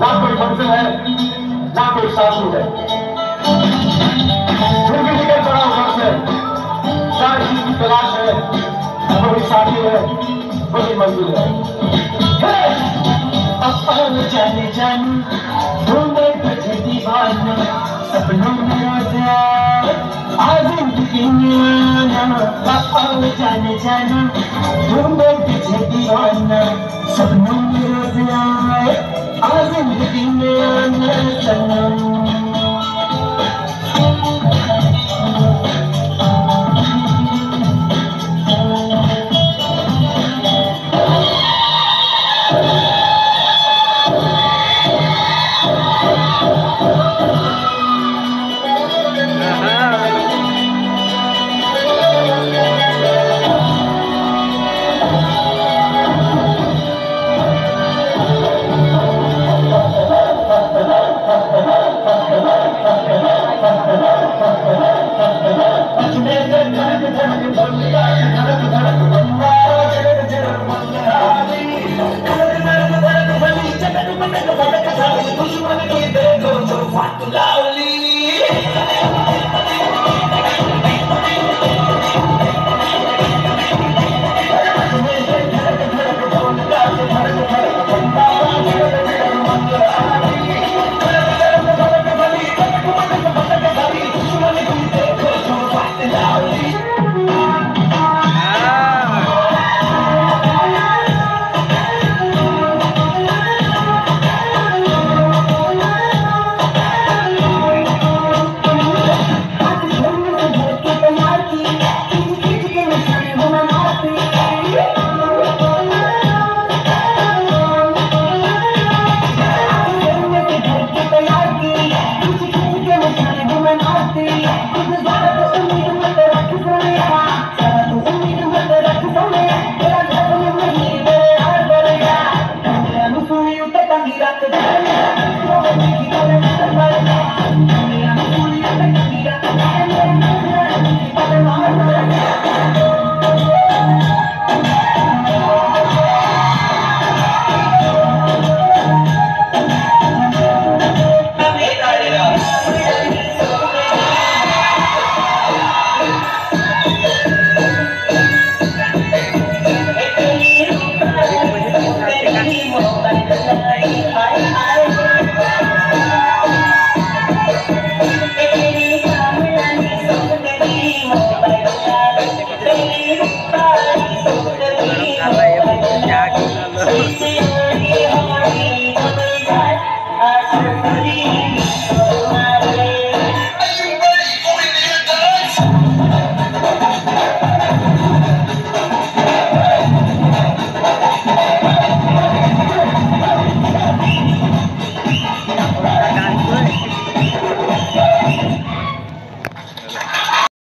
ना कोई मंजिल है ना कोई सासू है। क्योंकि निकल पड़ा है क्या चीज़ की तलाश है कोई साथी है कोई मंजिल है। तुझे दीवाना सपनों में रोज आए आज जिंदगी में आना अपन जाने जाना ढूंढे तुझे दीवाना सपनों में रोज आए आज जिंदगी what the? love.